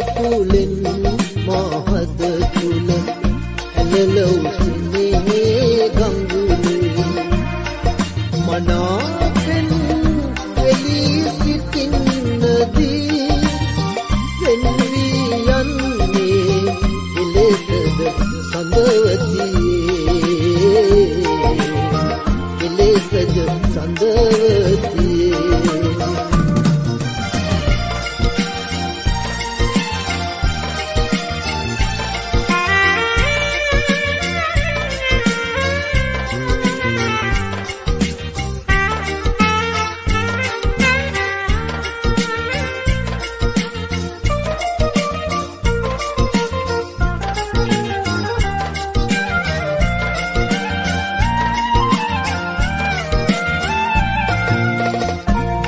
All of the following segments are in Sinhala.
හද පතුලෙන් මහද තුල ඇලලවුසිනේ ගංගුලේ. මනාපෙන් වෙලී සිටින්නදී වෙන්වී යන්නේ එලෙසද සඳවතියේ. එලෙසද සඳවතියේ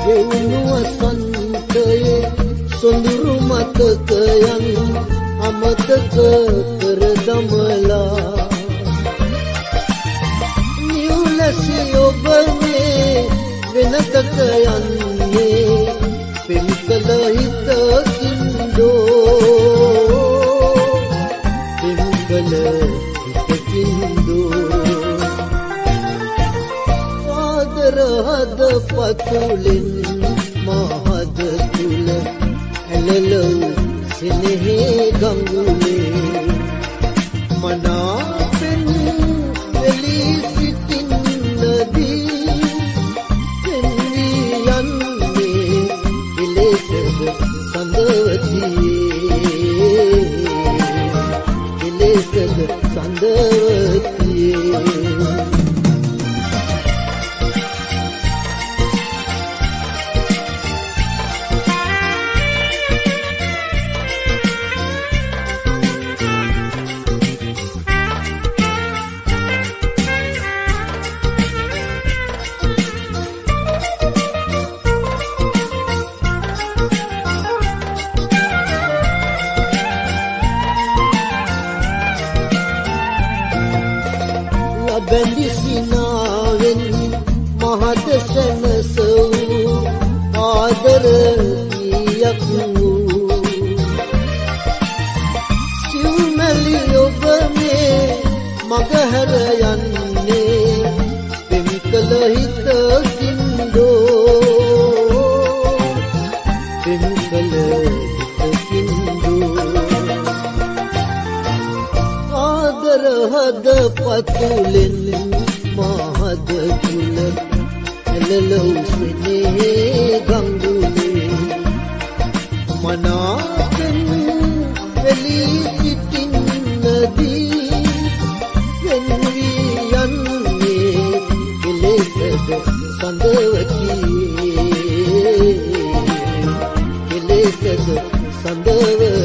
ගෙවුණුව සන්තයේ සොඳුරු මතකයන් අමතක කර දමලා නිවුලසි ඔබ මේ වෙනතක යන්නේ පෙම් කළ හිතකින්දෝ පෙම් කළ හිතකින්දෝ ආදර හද පතුලෙන් මහද තුල ඇලලව සෙනෙහේ ගංගුලේ මනාපෙන් වෙලී සිටින්නදී පෙන්වී යන්නේ එලෙසද සඳවතියේ. එලෙසද සඳවතියේ. ලබැඳි සිනාවෙන් මහත සැනස වූ ආදර ගීයක් වූ සිව්මැලි ඔබ මේ මගහැර යන්නේ පෙම් කළ හිතකින්දෝ හද පතුලෙන් මහද තුල ඇලලවුසනේ ගංගුලේ මනාපෙන් වෙලී සිටින්නදී වෙන්වී යන්නේ එලෙසද සඳවතියේ එලෙසද සඳවතියේ